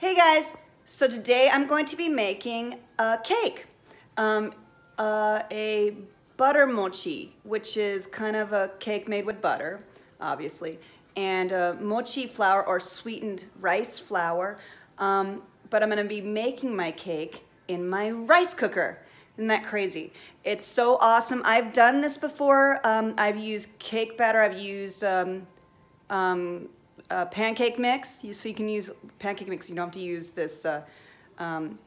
Hey guys, so today I'm going to be making a cake, um, uh, a butter mochi, which is kind of a cake made with butter, obviously, and uh, mochi flour or sweetened rice flour, um, but I'm gonna be making my cake in my rice cooker. Isn't that crazy? It's so awesome. I've done this before. Um, I've used cake batter, I've used um, um, uh, pancake mix. You, so you can use pancake mix. You don't have to use this uh, um,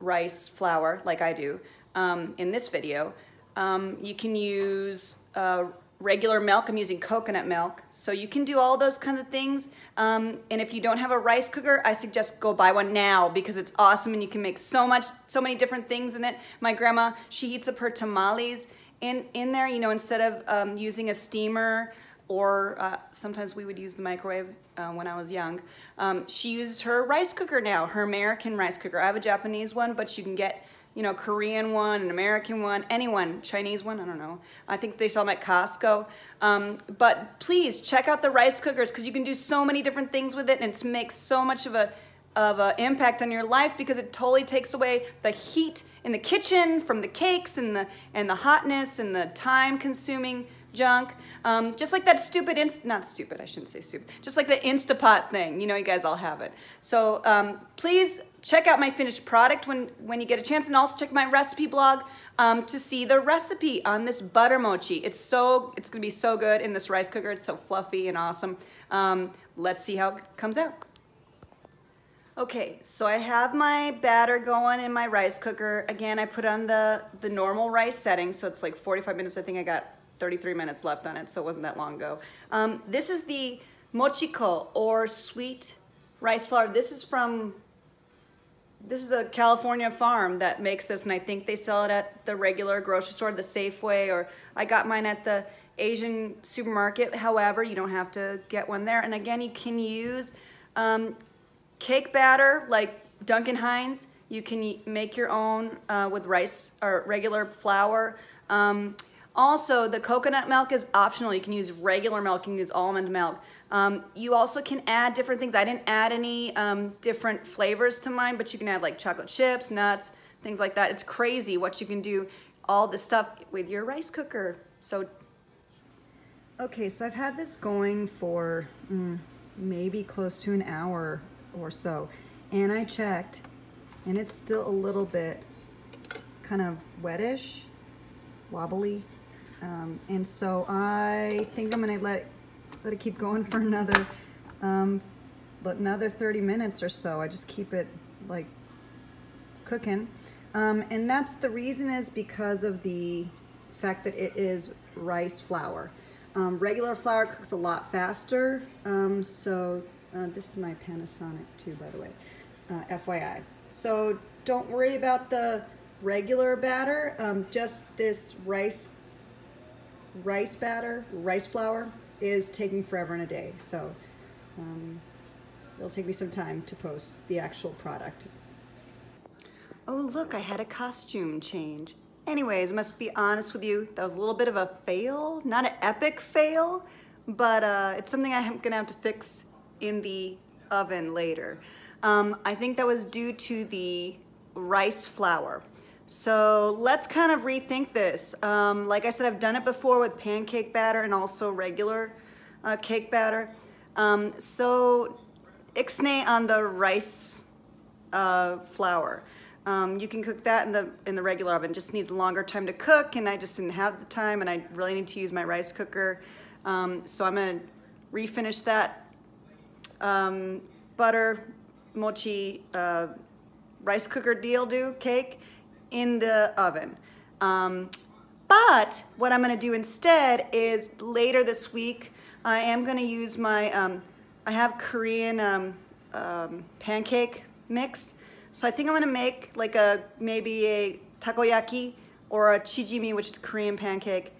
rice flour like I do um, in this video. Um, you can use uh, regular milk. I'm using coconut milk. So you can do all those kinds of things. Um, and if you don't have a rice cooker, I suggest go buy one now because it's awesome and you can make so much, so many different things in it. My grandma, she heats up her tamales in, in there, you know, instead of um, using a steamer, or uh, sometimes we would use the microwave uh, when I was young. Um, she uses her rice cooker now, her American rice cooker. I have a Japanese one, but you can get, you know, Korean one, an American one, anyone, Chinese one, I don't know. I think they sell them at Costco. Um, but please check out the rice cookers because you can do so many different things with it and it makes so much of a of an impact on your life because it totally takes away the heat in the kitchen from the cakes and the and the hotness and the time consuming junk. Um, just like that stupid, inst not stupid, I shouldn't say stupid, just like the Instapot thing. You know, you guys all have it. So um, please check out my finished product when, when you get a chance and also check my recipe blog um, to see the recipe on this butter mochi. It's so, it's gonna be so good in this rice cooker. It's so fluffy and awesome. Um, let's see how it comes out. Okay, so I have my batter going in my rice cooker. Again, I put on the, the normal rice setting, so it's like 45 minutes. I think I got 33 minutes left on it, so it wasn't that long ago. Um, this is the mochiko, or sweet rice flour. This is from, this is a California farm that makes this, and I think they sell it at the regular grocery store, the Safeway, or I got mine at the Asian supermarket. However, you don't have to get one there. And again, you can use um, cake batter like Duncan Hines. You can make your own uh, with rice or regular flour. Um, also, the coconut milk is optional. You can use regular milk, you can use almond milk. Um, you also can add different things. I didn't add any um, different flavors to mine, but you can add like chocolate chips, nuts, things like that. It's crazy what you can do, all this stuff with your rice cooker. So, okay, so I've had this going for mm, maybe close to an hour or so. And I checked, and it's still a little bit kind of wettish, wobbly. Um, and so I think I'm gonna let, let it keep going for another, um, another 30 minutes or so. I just keep it like cooking. Um, and that's the reason is because of the fact that it is rice flour. Um, regular flour cooks a lot faster. Um, so uh, this is my Panasonic too, by the way, uh, FYI. So don't worry about the regular batter, um, just this rice rice batter, rice flour, is taking forever in a day. So um, it'll take me some time to post the actual product. Oh, look, I had a costume change. Anyways, I must be honest with you, that was a little bit of a fail. Not an epic fail, but uh, it's something I'm gonna have to fix in the oven later. Um, I think that was due to the rice flour. So let's kind of rethink this. Um, like I said, I've done it before with pancake batter and also regular uh, cake batter. Um, so ixnay on the rice uh, flour. Um, you can cook that in the in the regular oven. Just needs a longer time to cook, and I just didn't have the time, and I really need to use my rice cooker. Um, so I'm gonna refinish that um, butter mochi uh, rice cooker deal do cake in the oven. Um, but what I'm gonna do instead is later this week, I am gonna use my, um, I have Korean um, um, pancake mix. So I think I'm gonna make like a, maybe a takoyaki or a chijimi, which is Korean pancake,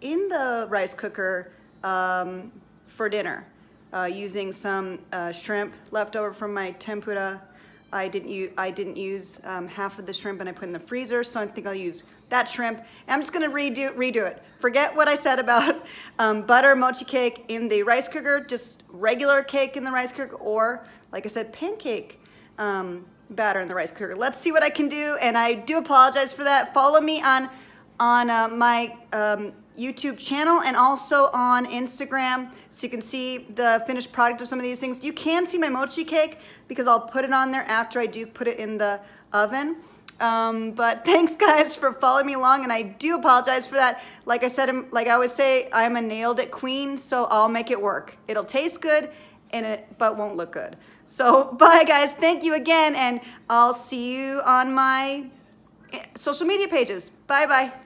in the rice cooker um, for dinner uh, using some uh, shrimp left over from my tempura I didn't use, I didn't use um, half of the shrimp and I put in the freezer, so I think I'll use that shrimp. I'm just gonna redo, redo it. Forget what I said about um, butter mochi cake in the rice cooker, just regular cake in the rice cooker, or like I said, pancake um, batter in the rice cooker. Let's see what I can do, and I do apologize for that. Follow me on, on uh, my um, YouTube channel and also on Instagram so you can see the finished product of some of these things. You can see my mochi cake because I'll put it on there after I do put it in the oven. Um, but thanks guys for following me along and I do apologize for that. Like I said, like I always say, I'm a nailed it queen, so I'll make it work. It'll taste good, and it but won't look good. So bye guys, thank you again, and I'll see you on my eh, social media pages. Bye bye.